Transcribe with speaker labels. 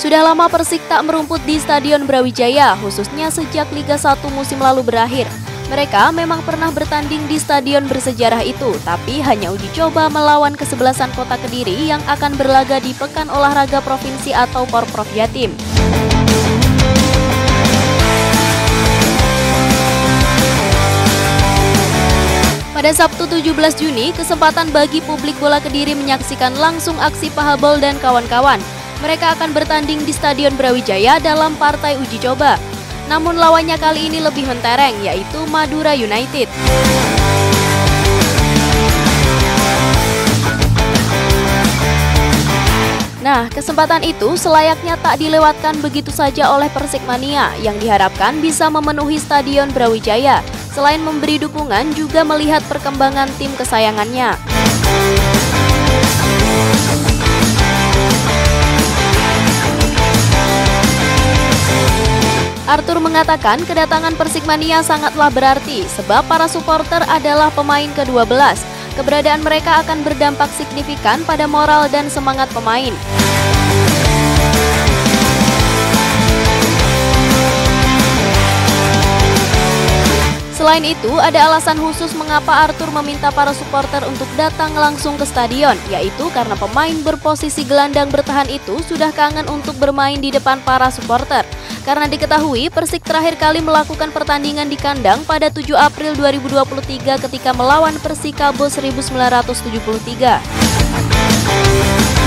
Speaker 1: Sudah lama Persik tak merumput di Stadion Brawijaya, khususnya sejak Liga 1 musim lalu berakhir. Mereka memang pernah bertanding di stadion bersejarah itu, tapi hanya uji coba melawan kesebelasan kota Kediri yang akan berlaga di Pekan Olahraga Provinsi atau Porprov Jatim. Pada Sabtu 17 Juni, kesempatan bagi publik bola Kediri menyaksikan langsung aksi Pahabol dan kawan-kawan. Mereka akan bertanding di Stadion Brawijaya dalam partai uji coba. Namun lawannya kali ini lebih mentereng, yaitu Madura United. Nah, kesempatan itu selayaknya tak dilewatkan begitu saja oleh Persikmania yang diharapkan bisa memenuhi Stadion Brawijaya. Selain memberi dukungan, juga melihat perkembangan tim kesayangannya. Arthur mengatakan kedatangan Persikmania sangatlah berarti sebab para supporter adalah pemain ke-12. Keberadaan mereka akan berdampak signifikan pada moral dan semangat pemain. Selain itu, ada alasan khusus mengapa Arthur meminta para supporter untuk datang langsung ke stadion, yaitu karena pemain berposisi gelandang bertahan itu sudah kangen untuk bermain di depan para supporter. Karena diketahui Persik terakhir kali melakukan pertandingan di kandang pada 7 April 2023 ketika melawan Persikabo 1973.